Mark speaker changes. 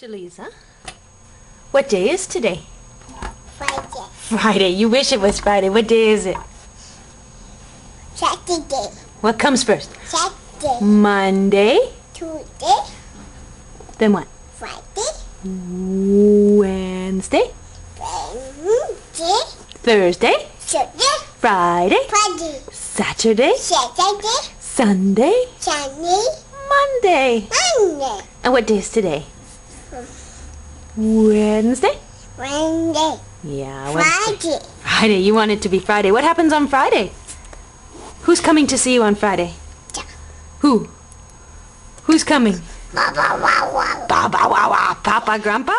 Speaker 1: Shaliza, what day is today?
Speaker 2: Friday,
Speaker 1: Friday. You wish it was Friday. What day is it?
Speaker 2: Saturday,
Speaker 1: What comes first?
Speaker 2: Saturday,
Speaker 1: Monday.
Speaker 2: Tuesday,
Speaker 1: Then what?
Speaker 2: Friday,
Speaker 1: Wednesday.
Speaker 2: Wednesday,
Speaker 1: Thursday.
Speaker 2: Thursday,
Speaker 1: Friday.
Speaker 2: Friday,
Speaker 1: Saturday.
Speaker 2: Saturday,
Speaker 1: Sunday.
Speaker 2: Sunday,
Speaker 1: Monday.
Speaker 2: Monday,
Speaker 1: And what day is today? Wednesday.
Speaker 2: Wednesday,
Speaker 1: Yeah, Wednesday.
Speaker 2: Friday,
Speaker 1: Friday. You want it to be Friday. What happens on Friday? Who's coming to see you on Friday?
Speaker 2: Ja.
Speaker 1: Who? Who's coming?
Speaker 2: Baba Wawa,
Speaker 1: Baba Wawa. Papa Grandpa?